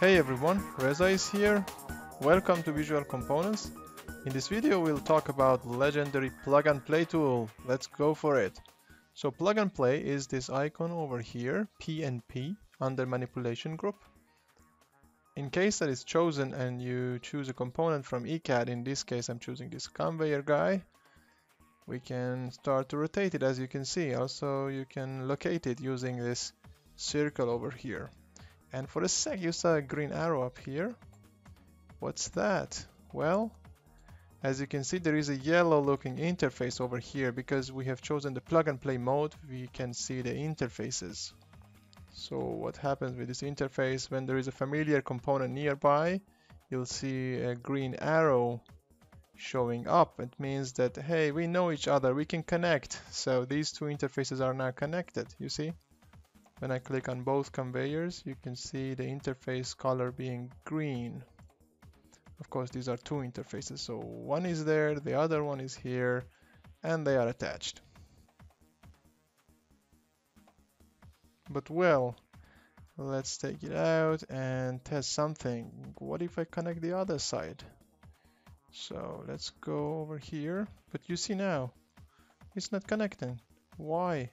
Hey everyone, Reza is here. Welcome to Visual Components. In this video we'll talk about legendary plug and play tool. Let's go for it. So plug and play is this icon over here, PNP, under manipulation group. In case that is chosen and you choose a component from eCat, in this case I'm choosing this conveyor guy, we can start to rotate it as you can see. Also you can locate it using this circle over here. And for a sec you saw a green arrow up here. What's that? Well, as you can see there is a yellow looking interface over here because we have chosen the plug and play mode we can see the interfaces. So what happens with this interface when there is a familiar component nearby you'll see a green arrow showing up. It means that hey we know each other we can connect so these two interfaces are now connected you see when I click on both conveyors, you can see the interface color being green. Of course, these are two interfaces. So one is there, the other one is here, and they are attached. But well, let's take it out and test something. What if I connect the other side? So let's go over here. But you see now, it's not connecting. Why?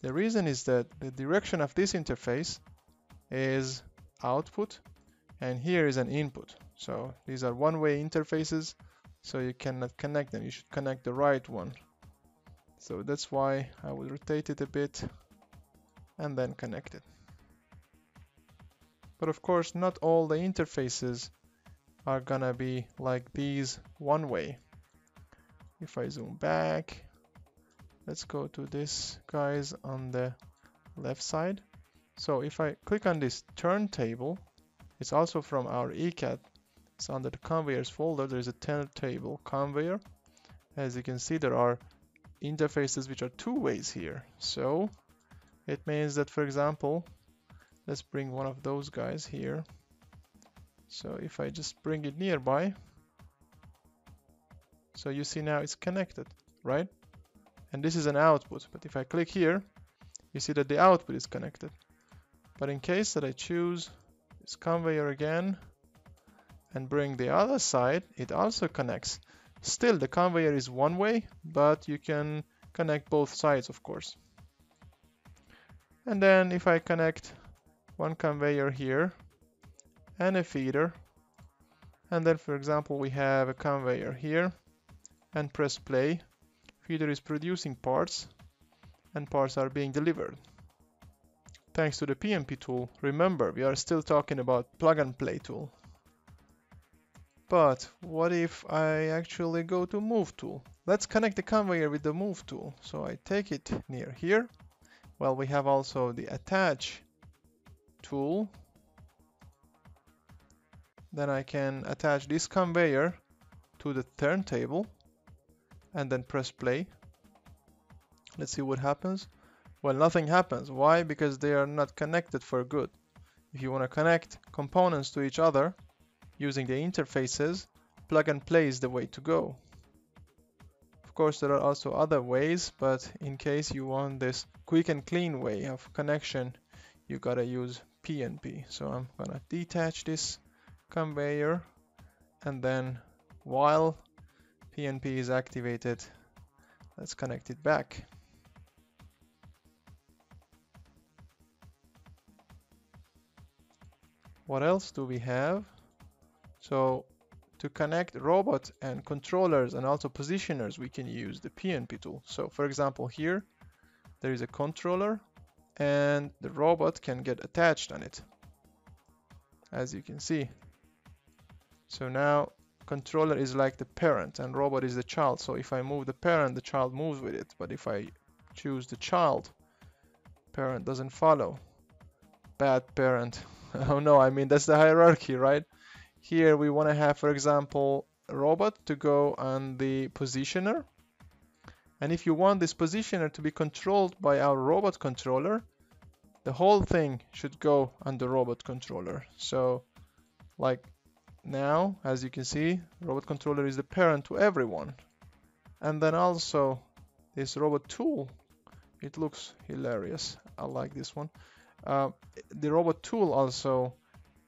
The reason is that the direction of this interface is output and here is an input. So these are one-way interfaces so you cannot connect them. You should connect the right one. So that's why I will rotate it a bit and then connect it. But of course not all the interfaces are gonna be like these one way. If I zoom back let's go to this guys on the left side. So if I click on this turntable it's also from our eCat it's under the conveyors folder. There is a turntable conveyor. As you can see there are interfaces which are two ways here. So it means that for example let's bring one of those guys here. So if I just bring it nearby so you see now it's connected right and this is an output but if I click here you see that the output is connected. But in case that I choose this conveyor again and bring the other side it also connects. Still the conveyor is one way but you can connect both sides of course. And then if I connect one conveyor here and a feeder and then for example we have a conveyor here and press play feeder is producing parts and parts are being delivered. Thanks to the PNP tool, remember we are still talking about plug and play tool. But what if I actually go to move tool? Let's connect the conveyor with the move tool. So I take it near here. Well, we have also the attach tool. Then I can attach this conveyor to the turntable and then press play. Let's see what happens. Well, nothing happens. Why? Because they are not connected for good. If you want to connect components to each other using the interfaces, plug and play is the way to go. Of course, there are also other ways, but in case you want this quick and clean way of connection, you gotta use PNP. So I'm gonna detach this conveyor and then while PNP is activated. Let's connect it back. What else do we have? So to connect robot and controllers and also positioners, we can use the PNP tool. So for example, here, there is a controller and the robot can get attached on it, as you can see. So now controller is like the parent and robot is the child. So if I move the parent, the child moves with it. But if I choose the child, parent doesn't follow. Bad parent. oh no, I mean, that's the hierarchy, right? Here we want to have, for example, robot to go on the positioner. And if you want this positioner to be controlled by our robot controller, the whole thing should go on the robot controller. So like now, as you can see, robot controller is the parent to everyone. And then also this robot tool, it looks hilarious. I like this one. uh, the robot tool also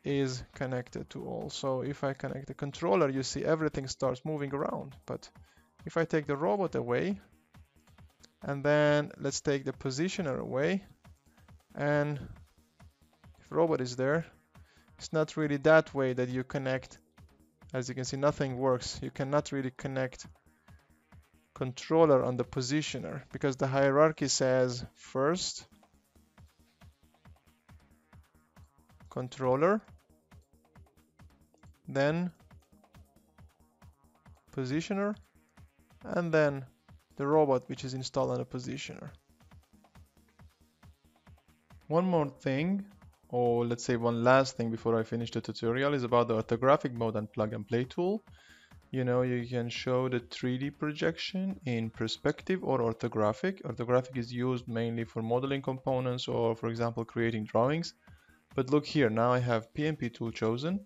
is connected to all. So if I connect the controller, you see everything starts moving around. But if I take the robot away, and then let's take the positioner away, and if robot is there, it's not really that way that you connect. As you can see, nothing works. You cannot really connect controller on the positioner because the hierarchy says first controller, then positioner, and then the robot which is installed on a positioner. One more thing, or let's say one last thing before I finish the tutorial is about the orthographic mode and plug and play tool. You know, you can show the 3D projection in perspective or orthographic. Orthographic is used mainly for modeling components or, for example, creating drawings. But look here, now I have PNP tool chosen.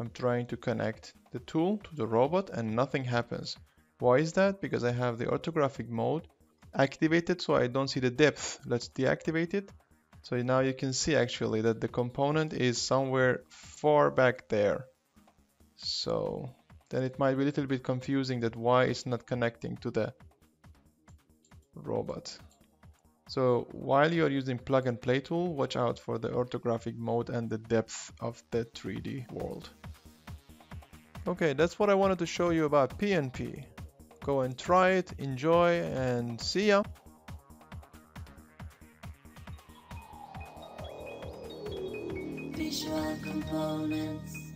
I'm trying to connect the tool to the robot and nothing happens. Why is that? Because I have the orthographic mode activated so I don't see the depth. Let's deactivate it. So now you can see actually that the component is somewhere far back there. So then it might be a little bit confusing that why it's not connecting to the robot. So while you're using plug and play tool, watch out for the orthographic mode and the depth of the 3D world. Okay, that's what I wanted to show you about PNP. Go and try it, enjoy, and see ya! Visual components.